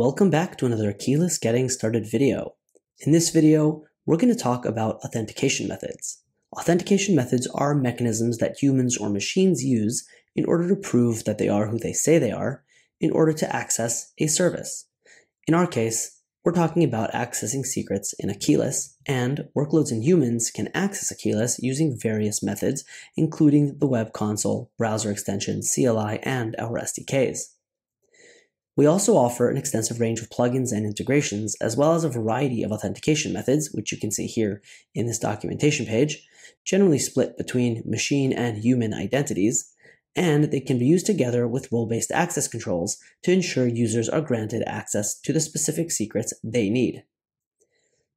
Welcome back to another Keyless Getting Started video. In this video, we're going to talk about authentication methods. Authentication methods are mechanisms that humans or machines use in order to prove that they are who they say they are in order to access a service. In our case, we're talking about accessing secrets in Akeyless, and workloads in humans can access Akeyless using various methods, including the web console, browser extensions, CLI, and our SDKs. We also offer an extensive range of plugins and integrations, as well as a variety of authentication methods, which you can see here in this documentation page, generally split between machine and human identities, and they can be used together with role-based access controls to ensure users are granted access to the specific secrets they need.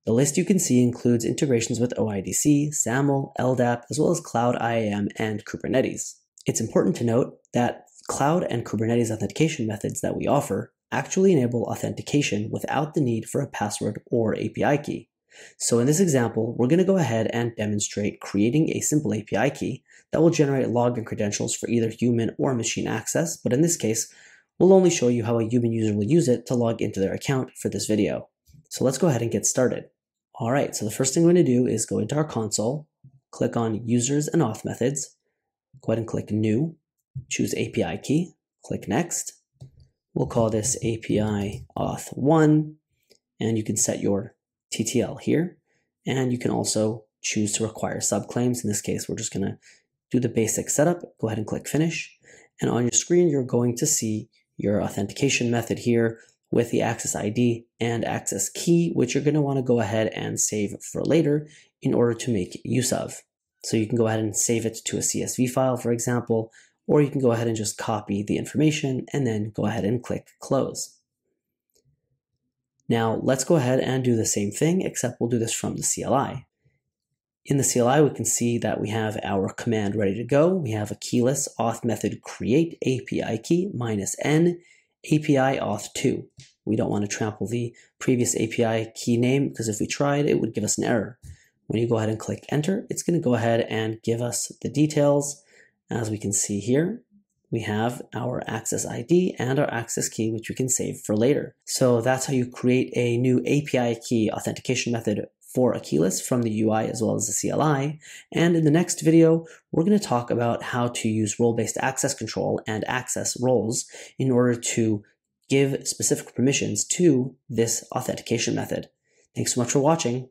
The list you can see includes integrations with OIDC, SAML, LDAP, as well as Cloud IAM and Kubernetes. It's important to note that Cloud and Kubernetes authentication methods that we offer actually enable authentication without the need for a password or API key. So in this example, we're going to go ahead and demonstrate creating a simple API key that will generate login credentials for either human or machine access, but in this case, we'll only show you how a human user will use it to log into their account for this video. So let's go ahead and get started. All right, so the first thing we're going to do is go into our console, click on Users and Auth Methods, go ahead and click New, choose API key, click Next. We'll call this API Auth 1, and you can set your TTL here. And you can also choose to require subclaims. In this case, we're just going to do the basic setup. Go ahead and click Finish. And on your screen, you're going to see your authentication method here with the access ID and access key, which you're going to want to go ahead and save for later in order to make use of. So you can go ahead and save it to a CSV file, for example, or you can go ahead and just copy the information and then go ahead and click close. Now let's go ahead and do the same thing, except we'll do this from the CLI. In the CLI, we can see that we have our command ready to go. We have Akeyless auth method create API key minus n API auth 2. We don't want to trample the previous API key name because if we tried, it would give us an error. When you go ahead and click enter, it's going to go ahead and give us the details as we can see here, we have our access ID and our access key, which we can save for later. So that's how you create a new API key authentication method for Akeyless from the UI as well as the CLI. And in the next video, we're going to talk about how to use role-based access control and access roles in order to give specific permissions to this authentication method. Thanks so much for watching.